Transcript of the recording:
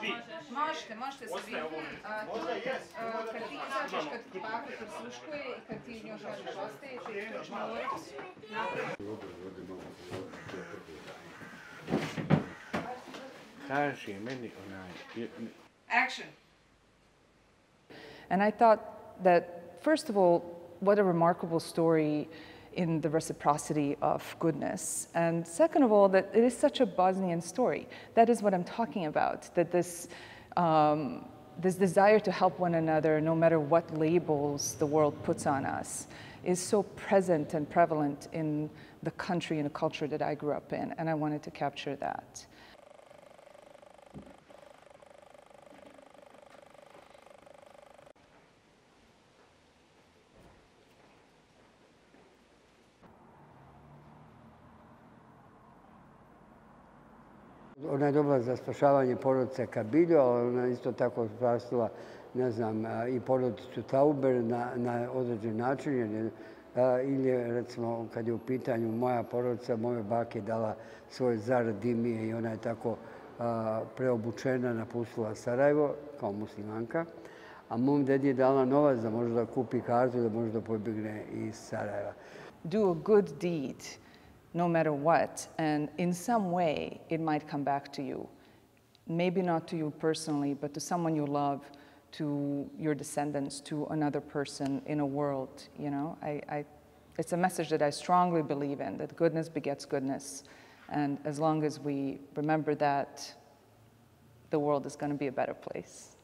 ti. Možete, možete se Ostaje ovo. vidjeti. Možda jes. Kad ti izađeš, kad ti baka prisluškuje i kad ti njoj kažeš ostaje, ti ćeš morati napraviti. Kaže meni onaj, Action. And I thought that, first of all, what a remarkable story in the reciprocity of goodness. And second of all, that it is such a Bosnian story. That is what I'm talking about, that this, um, this desire to help one another, no matter what labels the world puts on us, is so present and prevalent in the country and the culture that I grew up in. And I wanted to capture that. Ona je dobila za spašavanje porodice Kabiljo, ali ona je isto tako spasila, ne znam, i porodicu Tauber na, na određen način. Jer je, a, ili recimo, kad je u pitanju moja porodica, moje bake dala svoj zar Dimije i ona je tako a, preobučena, napustila Sarajevo kao muslimanka. A mom dedi je dala novac da može da kupi kartu da može da pobjegne iz Sarajeva. do a good deed no matter what, and in some way it might come back to you. Maybe not to you personally, but to someone you love, to your descendants, to another person in a world. You know, I, I, it's a message that I strongly believe in that goodness begets goodness. And as long as we remember that, the world is going to be a better place.